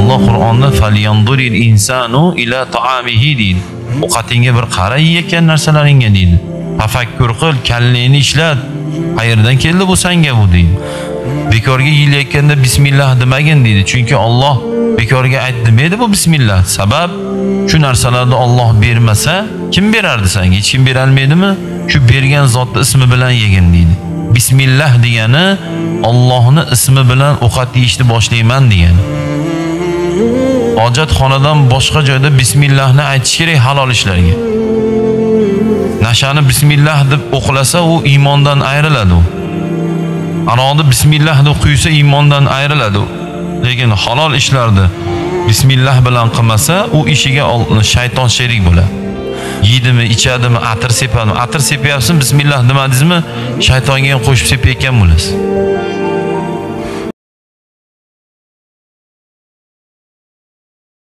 alloh qur'onda falyanduril insanu ila taamihi deydi. Ovqatingga bir qara yeyotgan narsalaringga deydi. Tafakkur qil kallangni ishlat. Qayerdan keldi bu sanga bu deydi. Bekorga yeyayotganda bismillah demagin deydi. Chunki olloh bekorga ayt demaydi bu bismillah sabab shu narsalarni olloh bermasa kim berardi sanga? Hech kim berolmaydimi? Shu bergan zotni ismi bilan yegin deydi. Bismillah degani ollohni ismi bilan ovqat yeyishni boshlayman degani. Hojatxonadan boshqa joyda bismillahni aytish kerak halol ishlarga. Nashani bismillah deb o'qilasa u iymondan ayriladi u. Aroqni bismillah deb quysa iymondan ayriladi u. Lekin halol ishlarni bismillah bilan qilmasa u ishiga shayton sherik bo'ladi. Yeydimi ichadimi atir sepadimi? Atir sepyapsizmi bismillah demadingizmi? Shaytonga ham qo'shib sepayotgan bo'lasiz.